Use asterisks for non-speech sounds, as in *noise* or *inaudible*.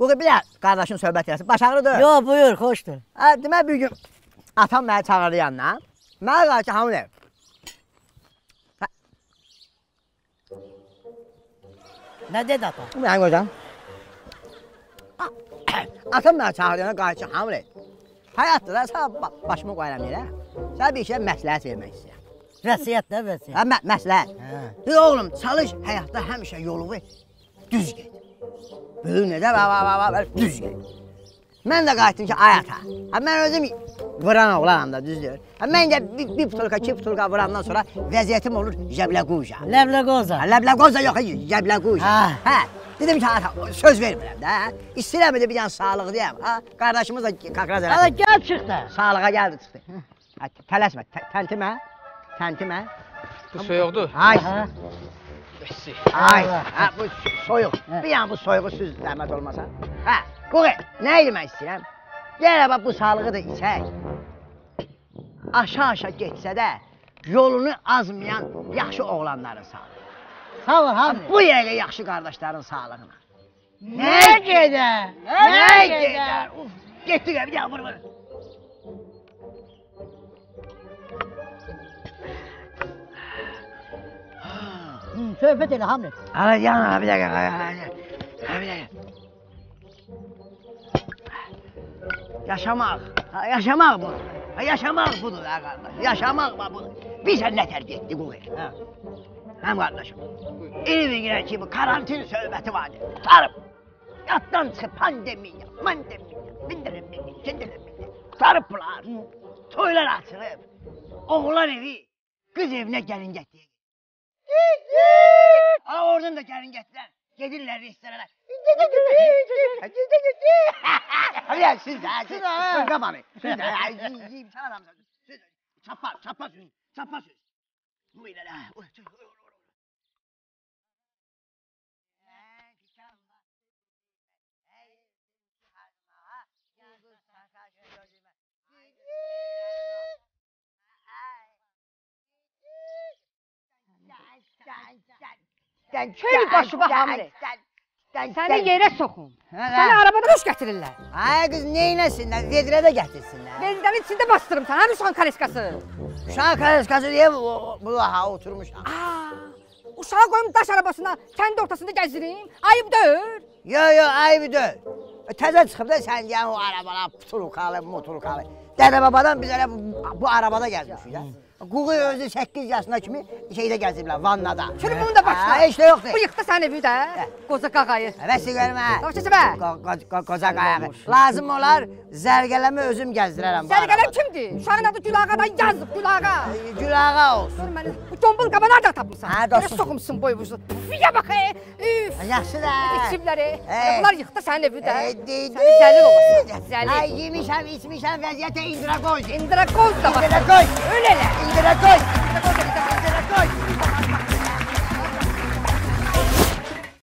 Qoy bir də qardaşın söhbət eləsin. Baş ağrıdır. Yox, buyur, xoşdur. Hə, demək bir gün atam məni çağırdı yanına. Mənə qaldı ki, hamı deyir. Nə dedi ata? Mən qoyacam. *coughs* Atam məni çağırdı yanına qaldı ki, hamı deyir. Həyatda da sənə ba- başımı qoyuram yerə. Sənə bir şey məsləhət vermək istəyirəm. Vəsiyyət nə vəsiyyət? Hə, mə məsləhət. Hə. Oğlum, çalış həyatda həmişə yolunu düz get. Böyük nədə va va va va düz get. Mən də qayıtdım ki, ay ata. Hə mən özüm vuran oğlanam da düzdür. Hə mən də bir, bir butulka, iki butulka vurandan sonra vəziyyətim olur jəbləquja. Ləbləqoza. Hə, Ləbləqoza yox, jəbləquja. Hə. Hə. Dedim ki, ata, söz vermirəm də. hə. İstəyirəm bir də bir dənə sağlıq deyəm. Ha, qardaşımız da kakraz elədi. gəl çıxdı. Sağlığa gəldi çıxdı. Hə, tələsmə, tə- təntimə. Təntimə. Bu soyuqdur. Ay. Bəsi. Ay, hə, bu soyuq. Hə. Bir yan bu soyuğu süz zəhmət olmasa. Hə, qoy, nə eləmək istəyirəm? Gələ bax bu sağlığı da içək. Aşağı-aşağı getsə də yolunu azmayan yaxşı oğlanların sağlığı. Sağ ol, Ha, hamı. bu yerə yaxşı qardaşların sağlığına. Nə gedə? Nə gedər? Uf, getdi bir daha vur vur. Sohbet eyle Hamlet. Hamlet yanma bir dakika. Ha, bir dakika. Yaşamak. Ha, yaşamak bu. Ha, yaşamak budur ha kardeş. Yaşamak mı budur? Bize ne tercih etti bu herif? Ha. Hem kardeşim. Evi giren gibi karantin söhbeti vardı. Sarıp. Yattan çıkıp pandemi ya. Mandemi ya. Bindirin beni. Çindirin beni. Sarıplar. Toylar açılıp. Oğlan evi. Kız evine gelin getir. Aa oradan da keringetler. Gelirler restoralar. Hadi ya siz de. Siz de. Siz de bana. Siz de. Sana da mı? Çapa, çapa söz. Çapa söz. Bu ilerle. Köy başı bax hamile. Səni yerə soxum. Səni arabada boş gətirirlər. Ay qız neynəsinlər, vedrə də gətirsinlər. Benzindən içində bastırım sənə, hə uşağın kareskası. Uşaq karıskası diye bu, bu ha oturmuş. Aa, uşağı qoyum daş arabasına, kənd ortasında gəzirim. Ayıb deyil. Yo yo ayıbı deyil. Təzə çıxıb da sən deyən o arabalar, putulkalı, mutulkalı. Dədə babadan biz elə bu, bu arabada gəzmişik ya. Quğu özü 8 yaşına kimi şeydə gəziblər, vannada. Şunu bunun da başla. Ha, heç də yoxdur. Bu yıxdı sən evi də, qoza qağayı. Həvəsi görmə. Bax çəçəbə. Qo- qo- qo- Qoca qayağı. Lazım olar zərgələmi özüm gəzdirərəm. Səni arabada. kimdir? Uşağın adı Gülağadan yazıb, Gülağa. Gülağa olsun. Gör məni, bu tombul qaba nereden tapmısan? Belə dostum. soxumsun boyumuzu. Fiyə bax, e, üf. Yaxşı da. İçibləri. Hey. Bunlar yıxdı sənin evi də. Səni zəlil olasın. Ay Zəlil. yemişəm, içmişəm vəziyyətə indira qoy. İndira qoz da bax. İndira qoy. Öyle elə. İndira qoy.